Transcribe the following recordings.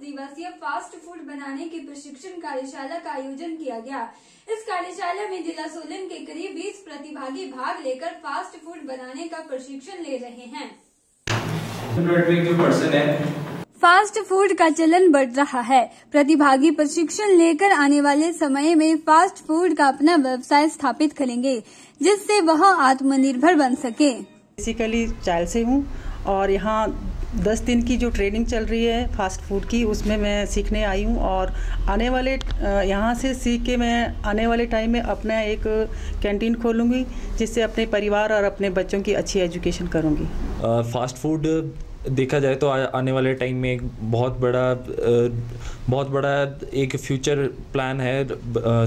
दिवसीय fast food बनाने की प्रशिक्षण कार्यशाला का आयोजन किया गया। इस कार्यशाला में जिला सोलन के करीब 20 प्रतिभागी भाग लेकर फास्ट फ़ूड बनाने का प्रशिक्षण ले रहे हैं। है फास्ट फ़ूड का चलन बढ़ रहा है। प्रतिभागी प्रशिक्षण लेकर आने वाले समय में फास्ट फ़ूड का अपना व्यवसाय स्थापित करेंगे जिससे वह आत्मनिर्भर बन सके। बेसिकली चाइल्ड से हूँ और यहाँ दस दिन की जो ट्रेनिंग चल रही है फास्ट फ़ूड की, उसमें मैं सीखने आई हूँ और आने वाले यहाँ से सीख के मैं आने वाले टाइम में अपना एक कैंटीन खोलूँगी, जिससे अपने परिवार और अपने बच्चों की अच्छी एजुकेशन करूँगी। फास्ट फ़ूड देखा जाए तो आ, आने वाले टाइम में एक बहुत बड़ा बहुत बड़ा एक फ्यूचर प्लान है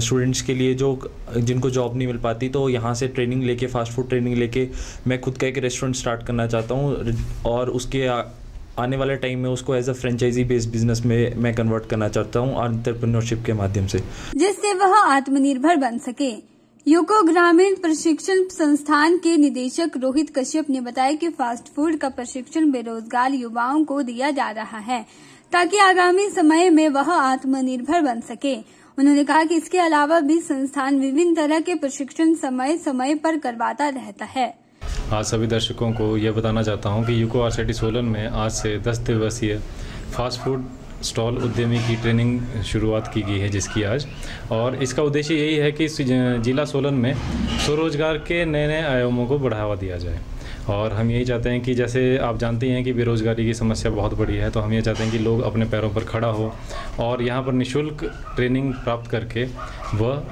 स्टूडेंट्स के लिए जो जिनको जॉब नहीं मिल पाती तो यहाँ से ट्रेनिंग लेके फास्ट फ़ूड ट्रेनिंग लेके मैं खुद का एक रेस्टोरेंट स्टार्ट करना चाहता हूँ और उसके आ, आने वाले टाइम में उसको as a franchisee based business में मैं कन्वर्ट करना चाहता हूँ एंटरप्रेन्योरशिप के माध्यम से। जिससे वह आत्मनिर्भर बन सके। यूको ग्रामीण प्रशिक्षण संस्थान के निदेशक रोहित कश्यप ने बताया कि फास्ट फ़ूड का प्रशिक्षण बेरोजगार युवाओं को दिया जा रहा है, ताकि आगामी समय में वह आत्मनिर्भर बन सके। उन्होंने कहा कि इसके अलावा भी संस्थान विभिन्न तरह के प्रशिक्षण समय समय पर करवाता रहता है। आज सभी दर्शकों को यह बताना चाहता हूँ कि यूको आर सोलन में आज से 10 दिवसीय फास्ट फ़ूड स्टॉल उद्यमी की ट्रेनिंग शुरुआत की गई है जिसकी आज। और इसका उद्देश्य यही है कि जिला सोलन में स्वरोजगार के नए नए आयामों को बढ़ावा दिया जाए। और हम यही चाहते हैं कि जैसे आप जानते हैं कि बेरोज़गारी की समस्या बहुत बड़ी है तो हम ये चाहते हैं कि लोग अपने पैरों पर खड़ा हो और यहाँ पर निशुल्क ट्रेनिंग प्राप्त करके वह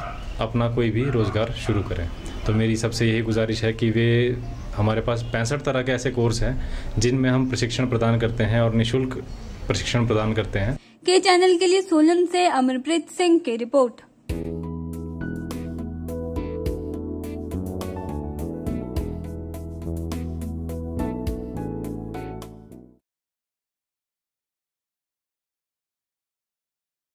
अपना कोई भी रोज़गार शुरू करें। तो मेरी सबसे यही गुजारिश है कि वे हमारे पास पैंसठ तरह के ऐसे कोर्स हैं जिनमें हम प्रशिक्षण प्रदान करते हैं और निशुल्क प्रशिक्षण प्रदान करते हैं। के चैनल के लिए सोलन से अमरप्रीत सिंह की रिपोर्ट।